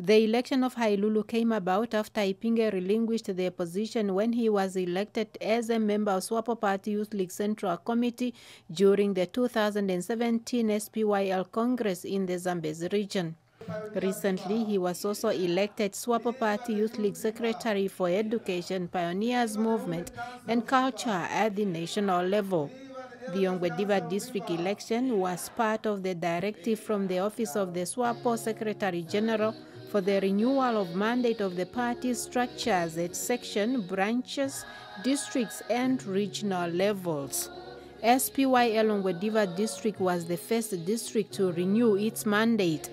The election of Hailulu came about after Ipinge relinquished their position when he was elected as a member of SWAPO Party Youth League Central Committee during the 2017 SPYL Congress in the Zambezi region. Recently, he was also elected SWAPO Party Youth League Secretary for Education, Pioneers Movement and Culture at the national level. The Ongwediva district election was part of the directive from the Office of the SWAPO Secretary General for the renewal of mandate of the party structures at section, branches, districts, and regional levels. SPYL Ongwediva district was the first district to renew its mandate.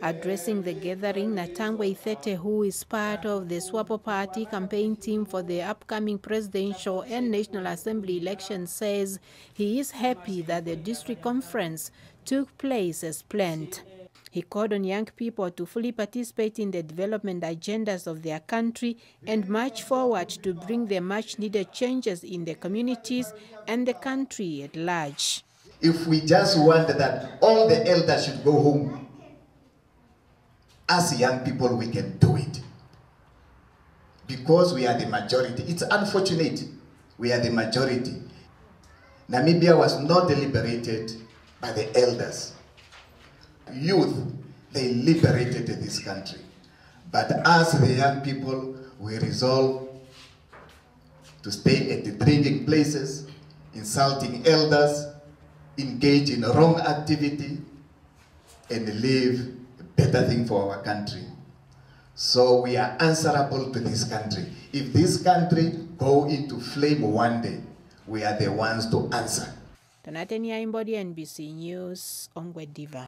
Addressing the gathering, Natangwe Ithete, who is part of the SWAPO party campaign team for the upcoming presidential and National Assembly elections, says he is happy that the district conference took place as planned. He called on young people to fully participate in the development agendas of their country and march forward to bring the much needed changes in the communities and the country at large. If we just want that all the elders should go home, as young people, we can do it. Because we are the majority. It's unfortunate we are the majority. Namibia was not deliberated by the elders youth, they liberated this country. But as the young people, we resolve to stay at the drinking places, insulting elders, engage in wrong activity, and live a better thing for our country. So we are answerable to this country. If this country go into flame one day, we are the ones to answer. Donatien Yaimbodi, NBC News, Ongwediva.